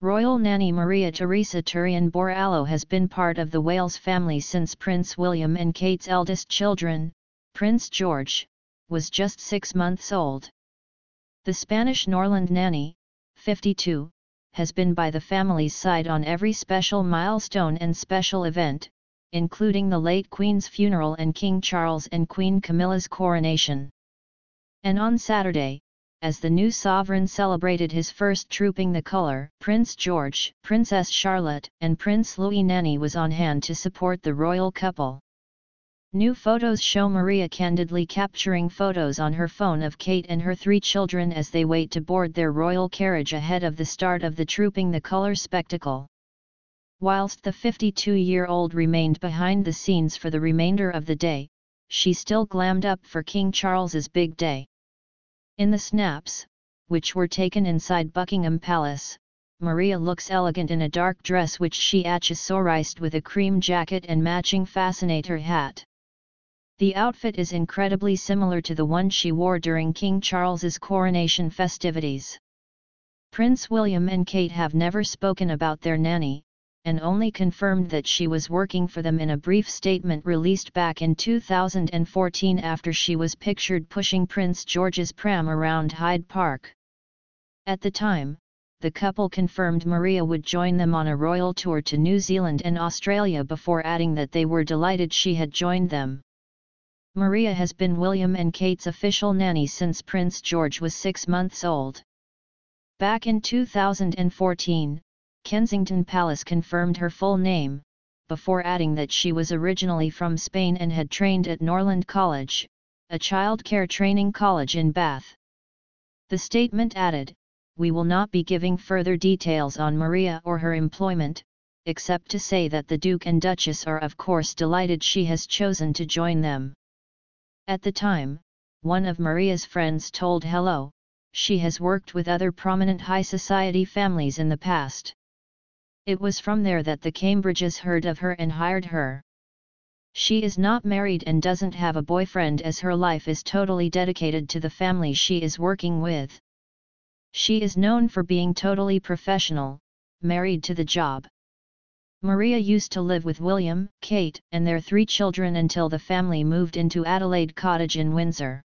Royal nanny Maria Teresa Turrion Borrallo has been part of the Wales family since Prince William and Kate's eldest children, Prince George, was just six months old. The Spanish Norland nanny, 52, has been by the family's side on every special milestone and special event, including the late Queen's funeral and King Charles and Queen Camilla's coronation. And on Saturday, as the new sovereign celebrated his first trooping the colour, Prince George, Princess Charlotte, and Prince Louis Nanny was on hand to support the royal couple. New photos show Maria candidly capturing photos on her phone of Kate and her three children as they wait to board their royal carriage ahead of the start of the Trooping the Colour spectacle. Whilst the 52-year-old remained behind the scenes for the remainder of the day, she still glammed up for King Charles's big day. In the snaps, which were taken inside Buckingham Palace, Maria looks elegant in a dark dress which she accessorized with a cream jacket and matching fascinator hat. The outfit is incredibly similar to the one she wore during King Charles's coronation festivities. Prince William and Kate have never spoken about their nanny, and only confirmed that she was working for them in a brief statement released back in 2014 after she was pictured pushing Prince George's pram around Hyde Park. At the time, the couple confirmed Maria would join them on a royal tour to New Zealand and Australia before adding that they were delighted she had joined them. Maria has been William and Kate's official nanny since Prince George was six months old. Back in 2014, Kensington Palace confirmed her full name, before adding that she was originally from Spain and had trained at Norland College, a childcare training college in Bath. The statement added, We will not be giving further details on Maria or her employment, except to say that the Duke and Duchess are of course delighted she has chosen to join them. At the time, one of Maria's friends told Hello, she has worked with other prominent high society families in the past. It was from there that the Cambridges heard of her and hired her. She is not married and doesn't have a boyfriend as her life is totally dedicated to the family she is working with. She is known for being totally professional, married to the job. Maria used to live with William, Kate, and their three children until the family moved into Adelaide Cottage in Windsor.